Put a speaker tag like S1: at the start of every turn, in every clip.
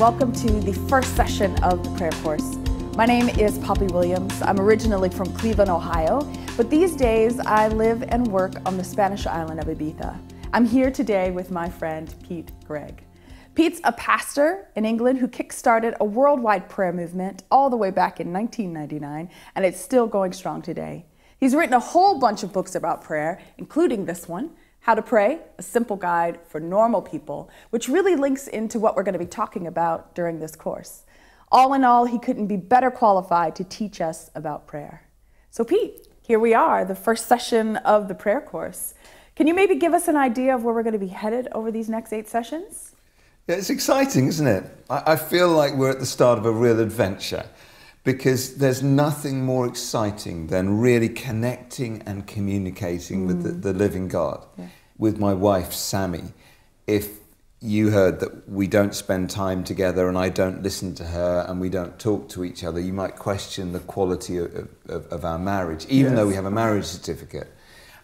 S1: welcome to the first session of the prayer course. My name is Poppy Williams. I'm originally from Cleveland, Ohio, but these days I live and work on the Spanish island of Ibiza. I'm here today with my friend Pete Greig. Pete's a pastor in England who kickstarted a worldwide prayer movement all the way back in 1999, and it's still going strong today. He's written a whole bunch of books about prayer, including this one, how to Pray, a simple guide for normal people, which really links into what we're going to be talking about during this course. All in all, he couldn't be better qualified to teach us about prayer. So, Pete, here we are, the first session of the prayer course. Can you maybe give us an idea of where we're going to be headed over these next eight sessions?
S2: Yeah, it's exciting, isn't it? I, I feel like we're at the start of a real adventure because there's nothing more exciting than really connecting and communicating mm. with the, mm. the, living God. Yeah. With my wife, Samie, if you heard that we don't spend time together and I don't listen to her and we don't talk to each other, you might question the quality of, of, of our marriage, even yes. though we have a marriage certificate.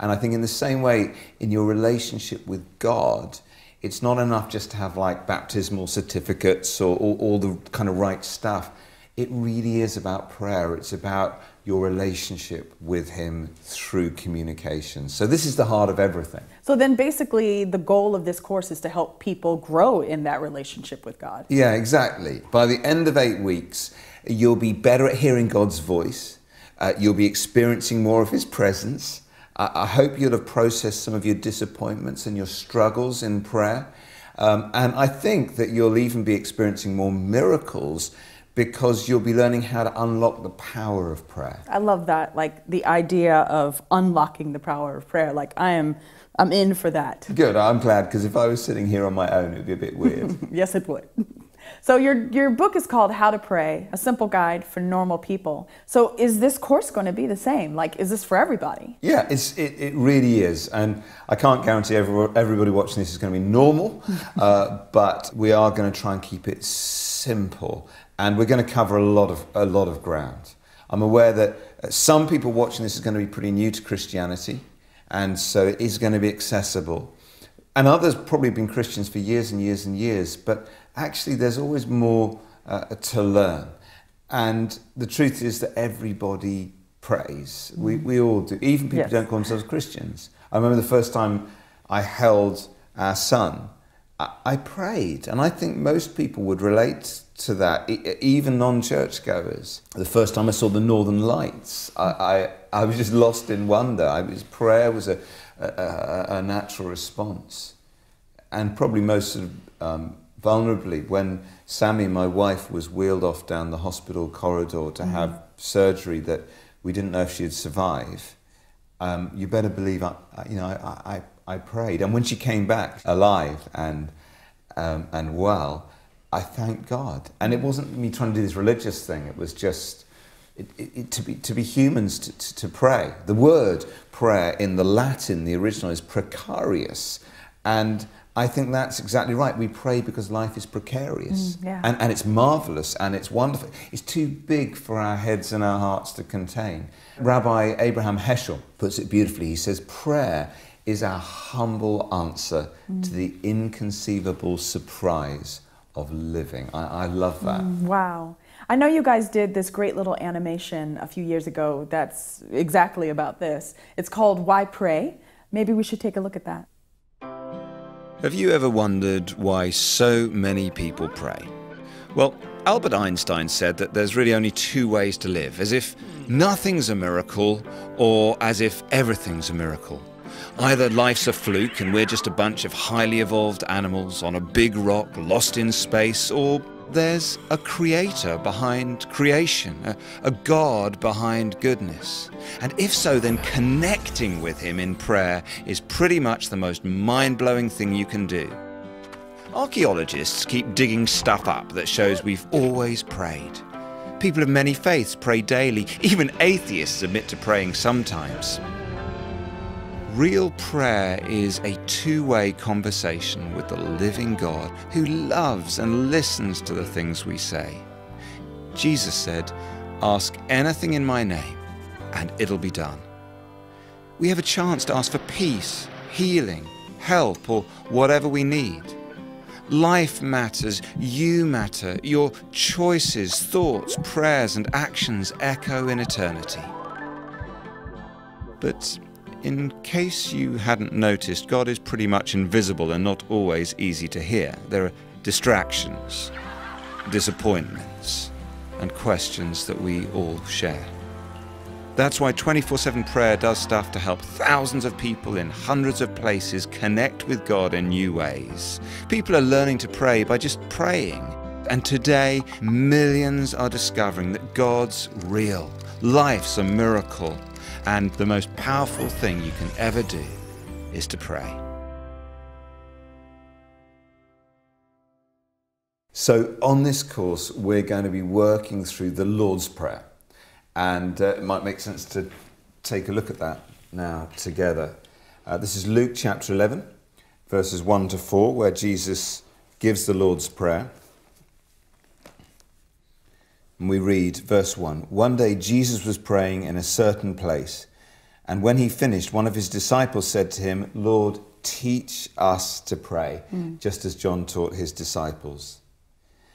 S2: And I think, in the same way, in your relationship with God, it's not enough just to have like baptismal certificates or all, all the kind of right stuff it really is about prayer. It's about your relationship with Him through communication. So, this is the heart of everything.
S1: So, then basically, the goal of this course is to help people grow in that relationship with God.
S2: Yeah, exactly. By the end of eight weeks, you'll be better at hearing God's voice, uh, you'll be experiencing more of His presence. I hope you'll have processed some of your disappointments and your struggles in prayer. Um, and I think that you'll even be experiencing more miracles because you'll be learning how to unlock the power of prayer.
S1: I love that, like the idea of unlocking the power of prayer. Like I am, I'm in for that.
S2: Good. I'm glad because if I was sitting here on my own, it'd be a bit weird.
S1: yes, it would. So your your book is called How to Pray: A Simple Guide for Normal People. So is this course going to be the same? Like, is this for everybody?
S2: Yeah, it's it, it really is, and I can't guarantee every, everybody watching this is going to be normal, uh, but we are going to try and keep it simple and we're going to cover a lot of a lot of ground. I'm aware that uh, some people watching this is going to be pretty new to Christianity, and so it is going to be accessible. And others probably have been Christians for years and years and years, but actually, there's always more uh, to learn. And the truth is that everybody prays. We, we all do, even people yes. who don't call themselves Christians. I remember the first time I held our son, I, prayed, and I think most people would relate to that, even non-churchgoers. The first time I saw the Northern Lights, I, I, I was just lost in wonder. I was, prayer was a, a, a, natural response. And probably most sort of, um, vulnerably, when Samie, my wife, was wheeled off down the hospital corridor to mm. have surgery that we didn't know if she'd survive, um, you better believe I, you know, I, I, I prayed. And when she came back alive and, um, and well, I thanked God. And it wasn't me trying to do this religious thing, it was just it, it, to, be, to be humans to, to, to, pray. The word prayer in the Latin, the original, is precarious. And I think that's exactly right. We pray because life is precarious. Mm, yeah. and, and it's marvelous and it's wonderful. It's too big for our heads and our hearts to contain. Rabbi Abraham Heschel puts it beautifully. He says, Prayer is our humble answer mm. to the inconceivable surprise of living. I, I love that. Mm,
S1: wow. I know you guys did this great little animation a few years ago that's exactly about this. It's called Why Pray. Maybe we should take a look at that.
S3: Have you ever wondered why so many people pray? Well, Albert Einstein said that there's really only two ways to live as if nothing's a miracle or as if everything's a miracle. Either life's a fluke and we're just a bunch of highly evolved animals on a big rock lost in space, or there's a creator behind creation, a, a, God behind goodness. And if so, then connecting with Him in prayer is pretty much the most mind blowing thing you can do. Archaeologists keep digging stuff up that shows we've always prayed. People of many faiths pray daily, even atheists admit to praying sometimes. Real prayer is a two way conversation with the living God who loves and listens to the things we say. Jesus said, Ask anything in my name, and it'll be done. We have a chance to ask for peace, healing, help, or whatever we need. life matters, you matter, your choices, thoughts, prayers, and actions echo in eternity. But in case you hadn't noticed, God is pretty much invisible and not always easy to hear. There are distractions, disappointments, and questions that we all share. That's why 24 7 prayer does stuff to help thousands of people in hundreds of places connect with God in new ways. People are learning to pray by just praying. And today, millions are discovering that God's real. Life's a miracle. And the most powerful thing you can ever do is to pray.
S2: So, on this course, we're going to be working through the Lord's Prayer. And uh, it might make sense to take a look at that now together. Uh, this is Luke chapter 11, verses 1 to 4, where Jesus gives the Lord's Prayer. And we read verse 1 One day Jesus was praying in a certain place, and when he finished, one of his disciples said to him, Lord, teach us to pray, mm. just as John taught his disciples.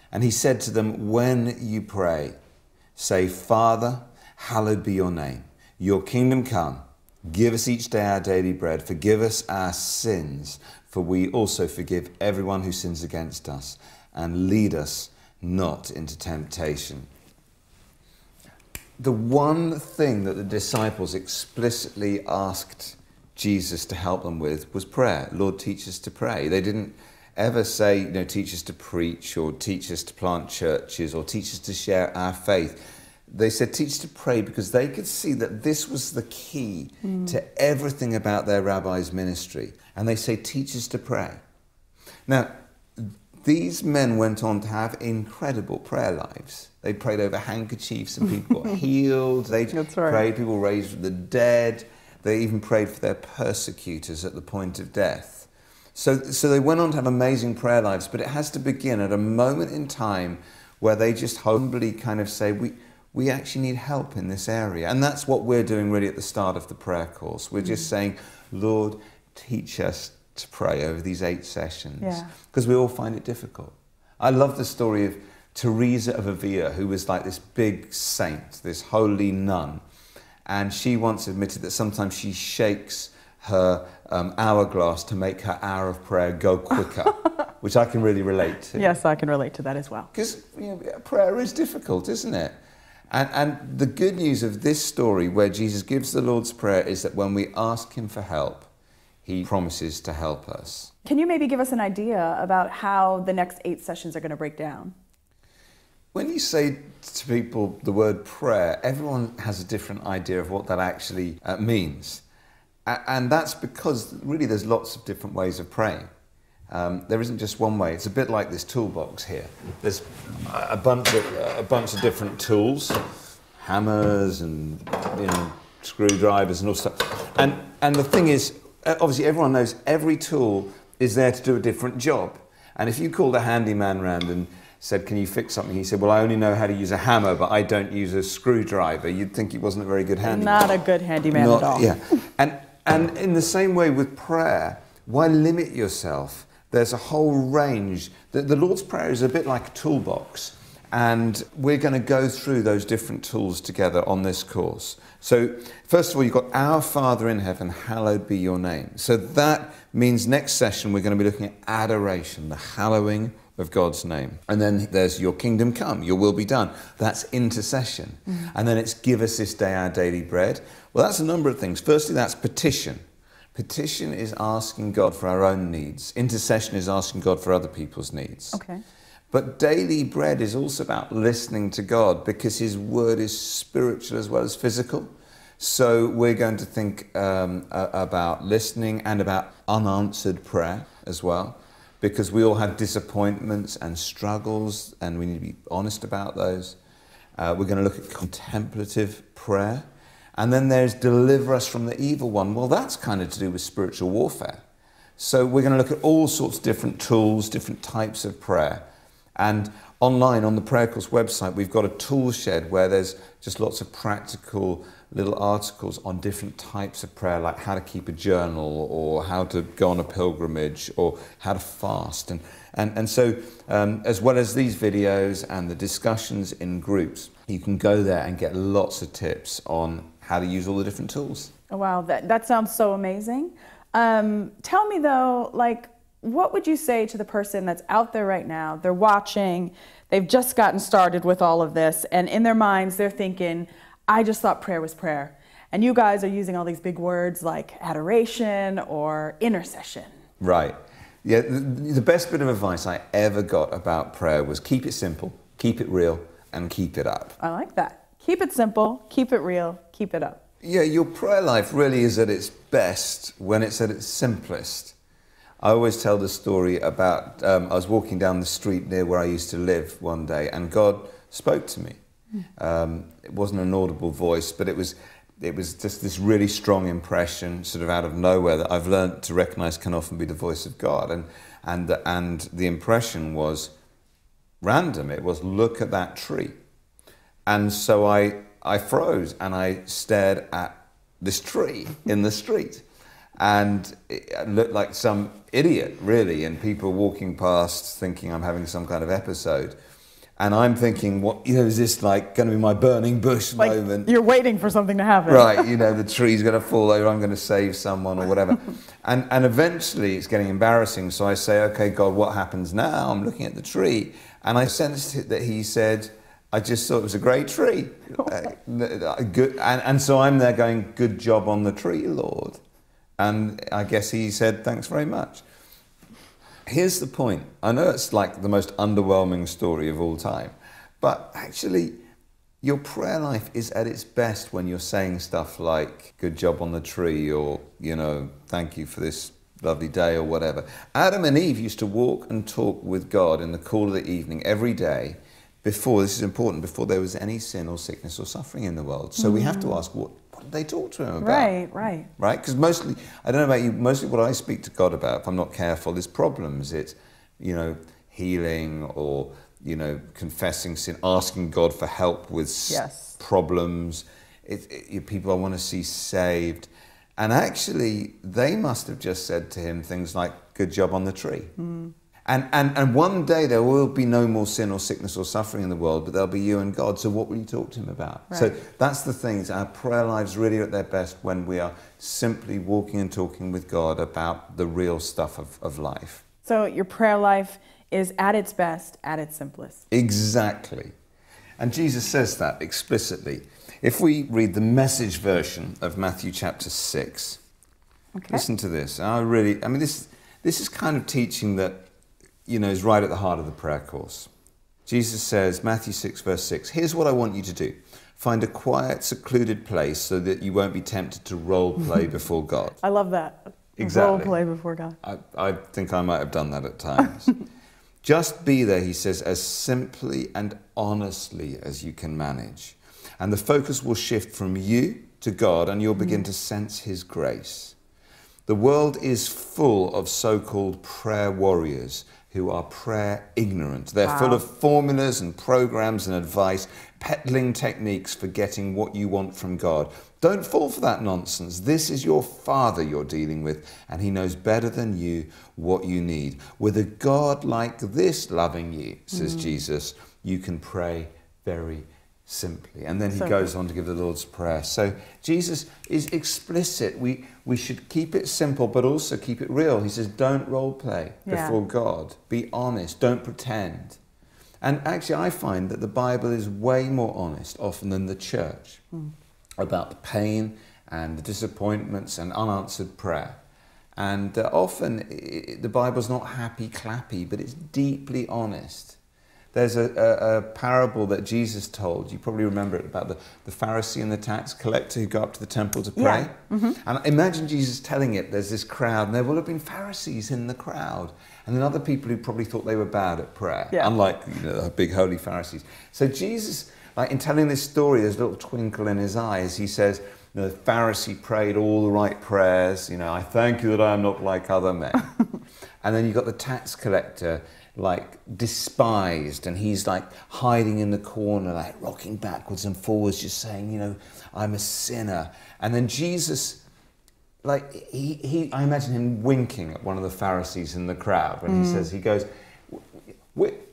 S2: And he said to them, When you pray, say, Father, hallowed be your name. Your kingdom come. Give us each day our daily bread. Forgive us our sins, for we also forgive everyone who sins against us. And lead us not into temptation. The one thing that the disciples explicitly asked Jesus to help them with was prayer. Lord, teach us to pray. They didn't ever say, you know, teach us to preach or teach us to plant churches or teach us to share our faith. They said, teach us to pray because they could see that this was the key mm. to everything about their rabbi's ministry. And they say, teach us to pray. Now, these men went on to have incredible prayer lives. They prayed over handkerchiefs and people got healed. They right. prayed, people raised from the dead. They even prayed for their persecutors at the point of death. So, so they went on to have amazing prayer lives, but it has to begin at a moment in time where they just humbly kind of say, we, we actually need help in this area. And that's what we're doing really at the start of the prayer course. We're just mm. saying, Lord, teach us to pray over these eight sessions. Because yeah. we all find it difficult. I love the story of Teresa of Avila, who was like this big saint, this holy nun. And she once admitted that sometimes she shakes her um, hourglass to make her hour of prayer go quicker, which I can really relate to.
S1: Yes, I can relate to that as well.
S2: Because you know, prayer is difficult, isn't it? And, and the good news of this story, where Jesus gives the Lord's Prayer, is that when we ask Him for help, He promises to help us.
S1: Can you maybe give us an idea about how the next eight sessions are going to break down?
S2: When you say to people the word prayer, everyone has a different idea of what that actually uh, means. And that's because really there's lots of different ways of praying. Um, there isn't just one way. It's a bit like this toolbox here. There's a bunch of, a bunch of different tools, hammers and you know, screwdrivers and all stuff. And, and the thing is, Uh, obviously everyone knows every tool is there to do a different job. And if you called a handyman round and said, can you fix something? He said, well, I only know how to use a hammer, but I don't use a screwdriver. You'd think he wasn't a very good handyman.
S1: Not a good handyman Not, at all.
S2: Yeah. And, and in the same way with prayer, why limit yourself? There's a whole range. The, the Lord's Prayer is a bit like a toolbox. And we're going to go through those different tools together on this course. So, first of all, you've got Our Father in heaven, hallowed be your name. So, that means next session we're going to be looking at adoration, the hallowing of God's name. And then there's Your kingdom come, Your will be done. That's intercession. Mm. And then it's Give us this day our daily bread. Well, that's a number of things. Firstly, that's petition. Petition is asking God for our own needs. Intercession is asking God for other people's needs.
S1: Okay.
S2: But daily bread is also about listening to God because His word is spiritual as well as physical. So we're going to think um, about listening and about unanswered prayer as well because we all have disappointments and struggles and we need to be honest about those. Uh, we're going to look at contemplative prayer. And then there's deliver us from the evil one. Well, that's kind of to do with spiritual warfare. So we're going to look at all sorts of different tools, different types of prayer. And online on the Prayer Course website, we've got a tool shed where there's just lots of practical little articles on different types of prayer, like how to keep a journal or how to go on a pilgrimage or how to fast. And, and, and so, um, as well as these videos and the discussions in groups, you can go there and get lots of tips on how to use all the different tools.
S1: Oh, wow, that, that sounds so amazing. Um, tell me though, like, what would you say to the person that's out there right now? They're watching, they've just gotten started with all of this, and in their minds, they're thinking, I just thought prayer was prayer. And you guys are using all these big words like adoration or intercession.
S2: Right. Yeah, the, best bit of advice I ever got about prayer was keep it simple, keep it real, and keep it up.
S1: I like that. Keep it simple, keep it real, keep it up.
S2: Yeah, your prayer life really is at its best when it's at its simplest. I always tell the story about um, I was walking down the street near where I used to live one day, and God spoke to me. Um, it wasn't an audible voice, but it was it was just this really strong impression, sort of out of nowhere, that I've learned to recognize can often be the voice of God. And and the, and the impression was random. It was look at that tree, and so I I froze and I stared at this tree in the street. And it looked like some idiot, really, and people walking past thinking I'm having some kind of episode. And I'm thinking, what you know, is this like going to be my burning bush
S1: Like
S2: moment?
S1: you're waiting for something to happen.
S2: Right, you know, the tree's going to fall over, I'm going to save someone or whatever. and, and eventually it's getting embarrassing. So I say, okay, God, what happens now? I'm looking at the tree. And I sensed that he said, I just thought it was a great tree. Uh, good, and, and so I'm there going, good job on the tree, Lord. And I guess he said, thanks very much. Here's the point. I know it's like the most underwhelming story of all time, but actually, your prayer life is at its best when you're saying stuff like, good job on the tree, or, you know, thank you for this lovely day, or whatever. Adam and Eve used to walk and talk with God in the cool of the evening every day before, this is important, before there was any sin or sickness or suffering in the world. So we have to mm. ask, what, what did they talk to him about?
S1: Right, right.
S2: right? Because mostly, I don't know about you, mostly what I speak to God about, if I'm not careful, is problems. It's, you know, healing or, you know, confessing sin, asking God for help with
S1: Yes.
S2: problems. It, it, people I want to see saved. And actually, they must have just said to him things like, good job on the tree. Mm. And, and, and one day there will be no more sin or sickness or suffering in the world, but there'll be you and God. So what will you talk to him about? So that's the thing. is Our prayer lives really are at their best when we are simply walking and talking with God about the real stuff of, of life.
S1: So your prayer life is at its best, at its simplest.
S2: Exactly. And Jesus says that explicitly. If we read the message version of Matthew chapter 6,
S1: Okay.
S2: listen to this. I really, I mean, this, this is kind of teaching that, you know, is right at the heart of the prayer course. Jesus says, Matthew 6, verse 6, here's what I want you to do. Find a quiet, secluded place so that you won't be tempted to role play before God.
S1: I love that.
S2: Exactly.
S1: Role play before God.
S2: I, I think I might have done that at times. Just be there, he says, as simply and honestly as you can manage. And the focus will shift from you to God, and you'll begin mm. to sense his grace. The world is full of so called prayer warriors who are prayer ignorant. They're full of formulas and programs and advice, peddling techniques for getting what you want from God. Don't fall for that nonsense. This is your Father you're dealing with, and He knows better than you what you need. With a God like this loving you, says mm. Jesus, you can pray very simply. And then he
S1: So
S2: goes on to give the Lord's Prayer. So Jesus is explicit. We, we should keep it simple, but also keep it real. He says, don't role play
S1: Yeah.
S2: before God. Be honest. Don't pretend. And actually, I find that the Bible is way more honest often than the church about the pain and the disappointments and unanswered prayer. And uh, often i i the Bible's not happy clappy, but it's deeply honest. There's a, a, a parable that Jesus told, you probably remember it, about the, the Pharisee and the tax collector who go up to the temple to pray.
S1: Yeah. Mm-hmm.
S2: And imagine Jesus telling it, there's this crowd, and there will have been Pharisees in the crowd, and then other people who probably thought they were bad at prayer,
S1: Yeah.
S2: unlike you know, the big holy Pharisees. So Jesus, like in telling this story, there's a little twinkle in his eyes. He says, you know, the Pharisee prayed all the right prayers. You know, I thank you that I am not like other men. and then you've got the tax collector like despised and he's like hiding in the corner like rocking backwards and forwards just saying you know i'm a sinner. And then jesus like he, he i imagine him winking at one of the pharisees in the crowd when he mm. says he goes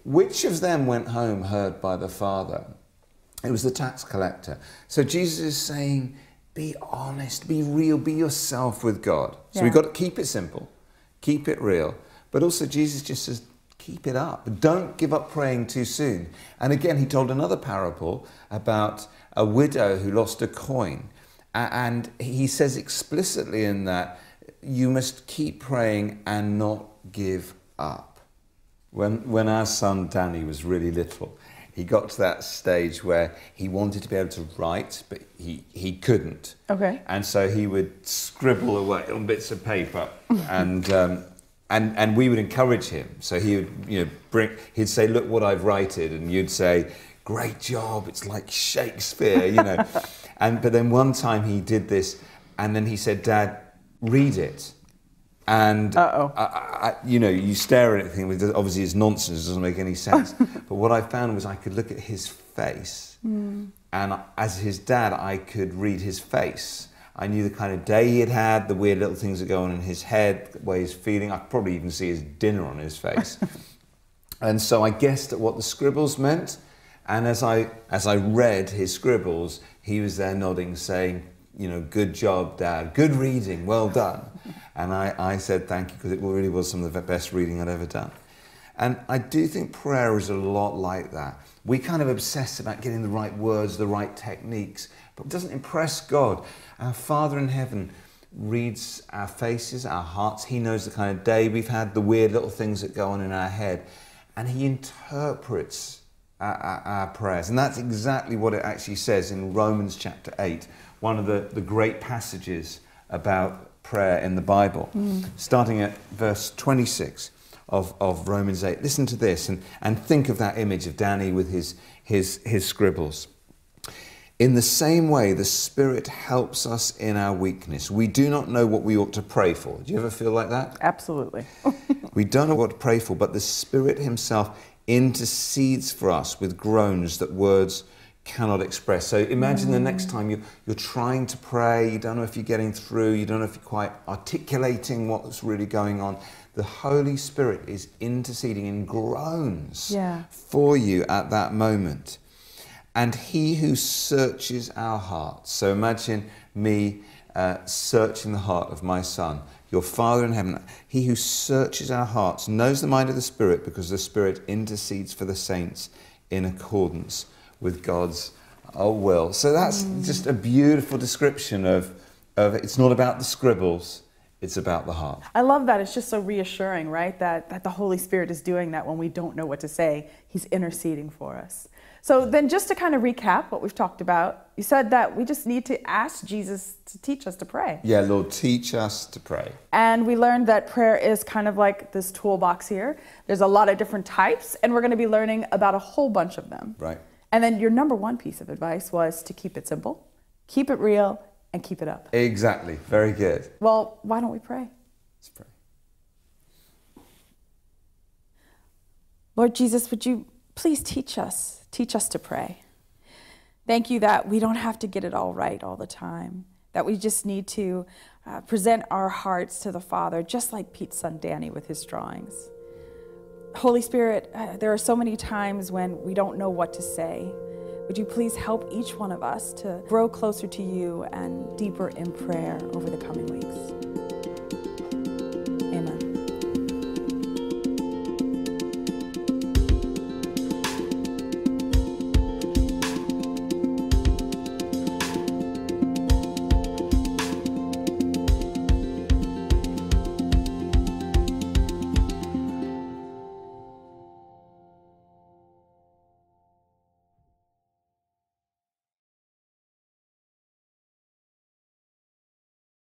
S2: which of them went home heard by the father? It was the tax collector. So jesus is saying be honest be real be yourself with god. So we've got to keep it simple keep it real. But also jesus just says keep it up. Don't give up praying too soon. And again he told another parable about a widow who lost a coin. And he says explicitly in that you must keep praying and not give up. When, when our son Danny was really little, he got to that stage where he wanted to be able to write, but he, he couldn't.
S1: Okay.
S2: And so he would scribble away on bits of paper, and, um, and, and we would encourage him. So he would, you know, bring, he'd say, look what I've written, and you'd say, great job, it's like Shakespeare, you know. and, but then one time he did this, and then he said, Dad, read it. And I, I, you know, you stare at it well, obviously it's nonsense, it doesn't make any sense. but what I found was I could look at his face, hmm. and as his dad, I could read his face. I knew the kind of day he had had, the weird little things that go on in his head, the way he's feeling. I could probably even see his dinner on his face. and so I guessed at what the scribbles meant. And as I, as I read his scribbles, he was there nodding, saying, you know, good job, Dad. Good reading. Well done. And I, I said thank you because it really was some of the best reading I'd ever done. And I do think prayer is a lot like that. We kind of obsess about getting the right words, the right techniques, but it doesn't impress God. Our Father in heaven reads our faces, our hearts. He knows the kind of day we've had, the weird little things that go on in our head, and He interprets our, our, our prayers. And that's exactly what it actually says in Romans chapter 8, one of the, the great passages about prayer in the Bible, hmm. starting at verse 26 of, of Romans 8. Listen to this and, and think of that image of Danny with his, his, his scribbles. In the same way, the Spirit helps us in our weakness. We do not know what we ought to pray for. Do you ever feel like that?
S1: Absolutely.
S2: We don't know what to pray for, but the Spirit Himself intercedes for us with groans that words cannot express. So imagine the next time you, you're trying to pray, you don't know if you're getting through, you don't know if you're quite articulating what's really going on. The Holy Spirit is interceding in groans
S1: Yeah.
S2: for you at that moment. And He who searches our hearts. So imagine me uh, searching the heart of my Son, your Father in heaven. He who searches our hearts knows the mind of the Spirit because the Spirit intercedes for the saints in accordance with God's uh, will. So that's just a beautiful description of, of it's not about the scribbles, it's about the heart.
S1: I love that. It's just so reassuring, right? That, that the Holy Spirit is doing that when we don't know what to say. He's interceding for us. So then, just to kind of recap what we've talked about, you said that we just need to ask Jesus to teach us to pray.
S2: Yeah, Lord, teach us to pray.
S1: And we learned that prayer is kind of like this toolbox here. There's a lot of different types, and we're going to be learning about a whole bunch of them.
S2: Right.
S1: And then your number one piece of advice was to keep it simple, keep it real, and keep it up.
S2: Exactly. Very good.
S1: Well, why don't we pray?
S2: Let's pray.
S1: Lord Jesus, would you please teach us, teach us to pray. Thank you that we don't have to get it all right all the time, that we just need to uh, present our hearts to the Father, just like Pete's son Danny with his drawings. Holy Spirit, uh, there are so many times when we don't know what to say. Would you please help each one of us to grow closer to you and deeper in prayer over the coming weeks?